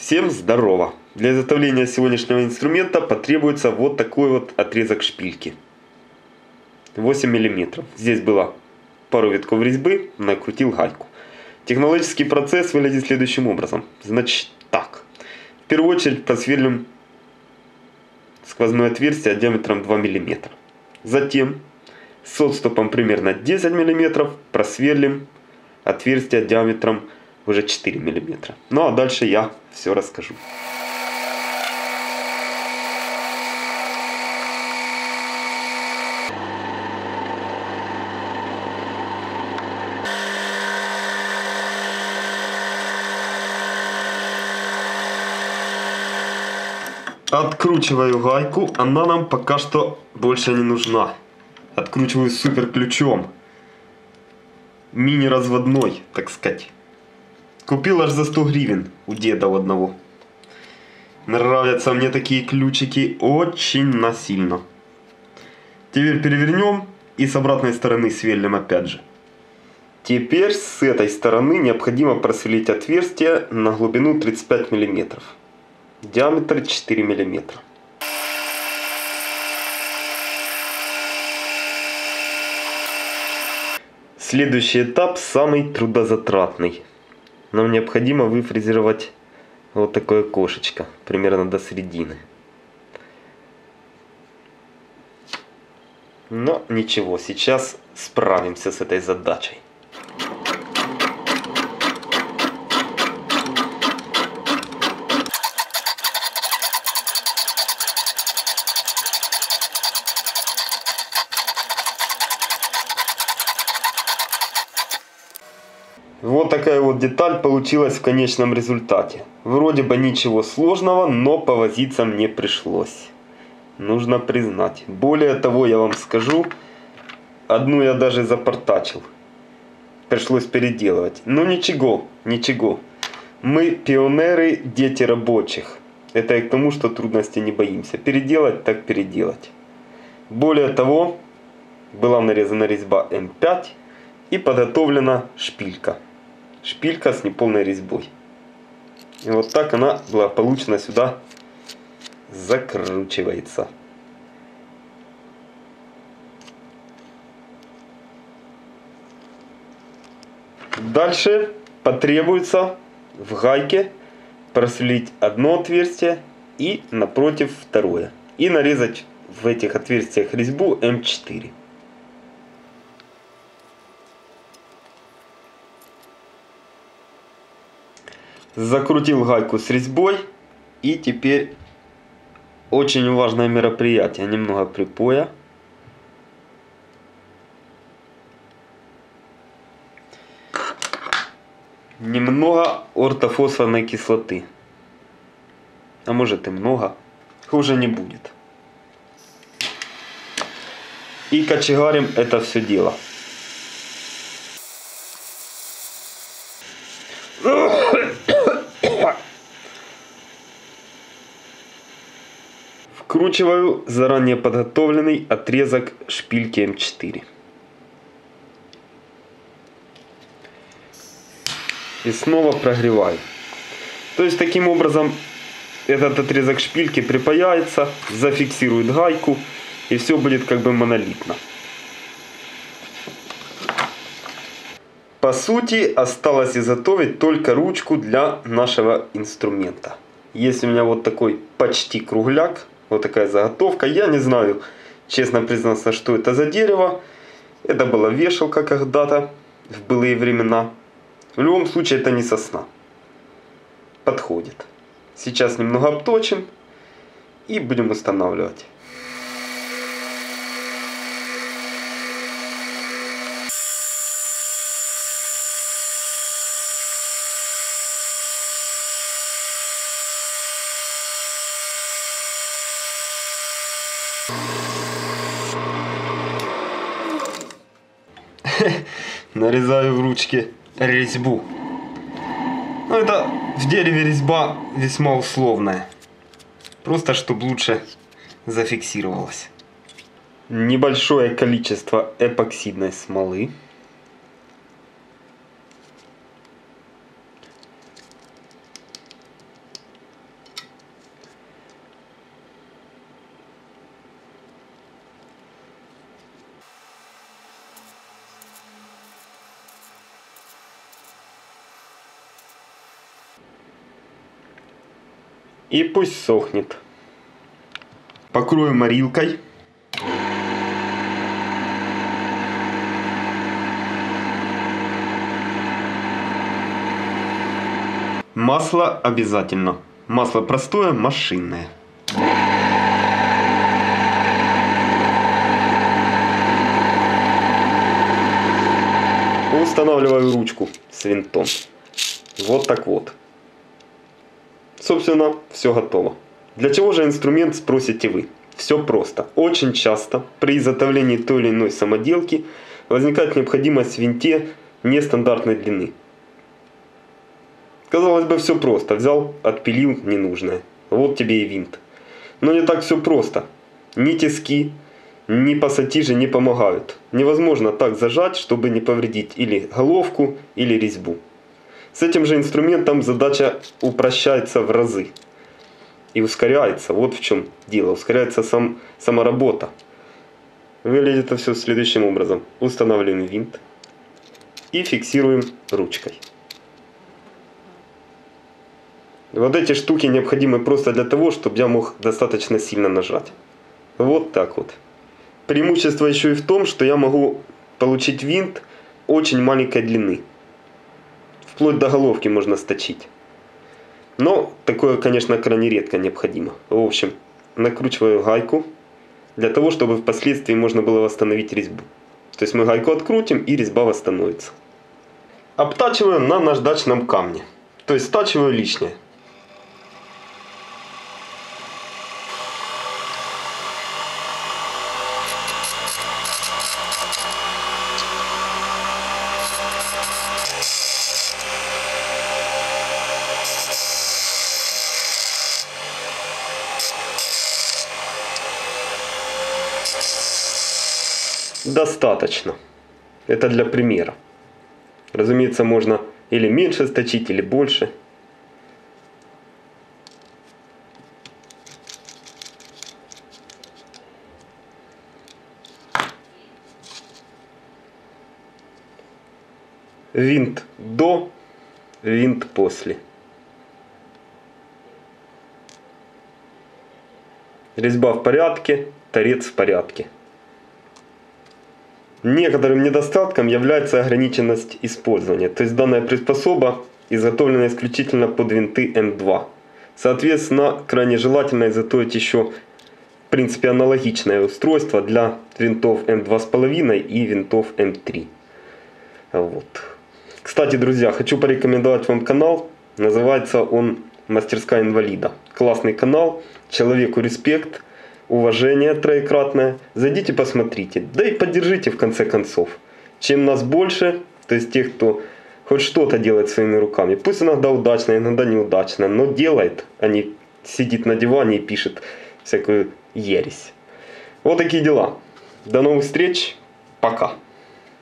Всем здорово! Для изготовления сегодняшнего инструмента потребуется вот такой вот отрезок шпильки. 8 мм. Здесь было пару витков резьбы, накрутил гайку. Технологический процесс выглядит следующим образом. Значит так. В первую очередь просверлим сквозное отверстие диаметром 2 мм. Затем с отступом примерно 10 мм просверлим отверстие диаметром уже 4 мм. Ну а дальше я все расскажу. Откручиваю гайку, она нам пока что больше не нужна. Откручиваю супер ключом. Мини-разводной, так сказать. Купил аж за 100 гривен у деда у одного. Нравятся мне такие ключики очень насильно. Теперь перевернем и с обратной стороны сверлим опять же. Теперь с этой стороны необходимо просверлить отверстие на глубину 35 мм. Диаметр 4 мм. Следующий этап самый трудозатратный нам необходимо выфрезеровать вот такое кошечко, примерно до середины. Но ничего, сейчас справимся с этой задачей. Вот такая вот деталь получилась в конечном результате. Вроде бы ничего сложного, но повозиться мне пришлось. Нужно признать. Более того, я вам скажу, одну я даже запортачил. Пришлось переделывать. Но ничего, ничего. Мы пионеры, дети рабочих. Это и к тому, что трудности не боимся. Переделать так переделать. Более того, была нарезана резьба М5 и подготовлена шпилька шпилька с неполной резьбой. И вот так она благополучно сюда закручивается. Дальше потребуется в гайке просверлить одно отверстие и напротив второе. И нарезать в этих отверстиях резьбу М4. Закрутил гайку с резьбой и теперь очень важное мероприятие. Немного припоя. Немного ортофосфорной кислоты. А может и много. Хуже не будет. И кочегарим это все дело Вкручиваю заранее подготовленный отрезок шпильки М4. И снова прогреваю. То есть таким образом этот отрезок шпильки припаяется, зафиксирует гайку и все будет как бы монолитно. По сути осталось изготовить только ручку для нашего инструмента. Есть у меня вот такой почти кругляк вот такая заготовка. Я не знаю, честно признаться, что это за дерево. Это была вешалка когда-то, в былые времена. В любом случае, это не сосна. Подходит. Сейчас немного обточим и будем устанавливать. нарезаю в ручке резьбу. Ну, это в дереве резьба весьма условная. Просто, чтобы лучше зафиксировалось. Небольшое количество эпоксидной смолы. И пусть сохнет. Покрою морилкой. Масло обязательно. Масло простое, машинное. Устанавливаю ручку с винтом. Вот так вот. Собственно, все готово. Для чего же инструмент, спросите вы? Все просто. Очень часто при изготовлении той или иной самоделки возникает необходимость в винте нестандартной длины. Казалось бы, все просто. Взял, отпилил ненужное. Вот тебе и винт. Но не так все просто. Ни тиски, ни пассатижи не помогают. Невозможно так зажать, чтобы не повредить или головку, или резьбу. С этим же инструментом задача упрощается в разы. И ускоряется. Вот в чем дело. Ускоряется сам, сама работа. Выглядит это все следующим образом. Устанавливаем винт и фиксируем ручкой. Вот эти штуки необходимы просто для того, чтобы я мог достаточно сильно нажать. Вот так вот. Преимущество еще и в том, что я могу получить винт очень маленькой длины. Вплоть до головки можно сточить. Но такое, конечно, крайне редко необходимо. В общем, накручиваю гайку для того, чтобы впоследствии можно было восстановить резьбу. То есть мы гайку открутим и резьба восстановится. Обтачиваю на наждачном камне. То есть стачиваю лишнее. Достаточно. Это для примера. Разумеется, можно или меньше сточить, или больше. Винт до, винт после. Резьба в порядке, торец в порядке. Некоторым недостатком является ограниченность использования, то есть данная приспособа изготовлена исключительно под винты М2. Соответственно, крайне желательно изготовить еще в принципе аналогичное устройство для винтов М2,5 и винтов М3. Вот. Кстати, друзья, хочу порекомендовать вам канал. Называется он «Мастерская инвалида». Классный канал, человеку респект – уважение троекратное. Зайдите, посмотрите. Да и поддержите в конце концов. Чем нас больше, то есть тех, кто хоть что-то делает своими руками. Пусть иногда удачно, иногда неудачно, но делает, а не сидит на диване и пишет всякую ересь. Вот такие дела. До новых встреч. Пока.